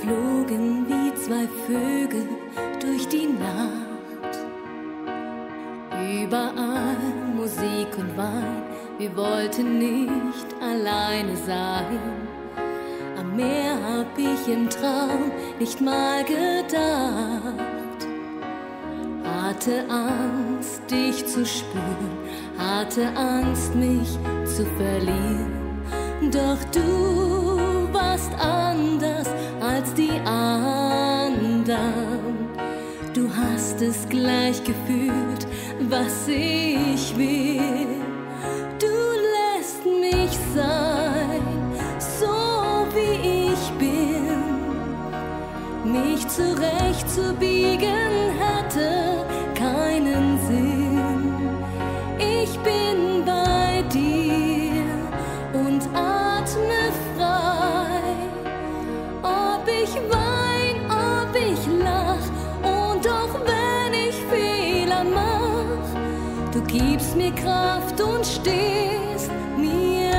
flogen wie zwei Vögel durch die Nacht. Überall Musik und Wein, wir wollten nicht alleine sein. Am Meer hab ich im Traum nicht mal gedacht. Hatte Angst, dich zu spüren, hatte Angst, mich zu verlieren. Doch du anderen. Du hast es gleich gefühlt, was ich will. Du lässt mich sein, so wie ich bin. Mich zurechtzubiegen hatte keinen Sinn. Ich bin bei dir und atme frei. Gibst mir Kraft und stehst mir.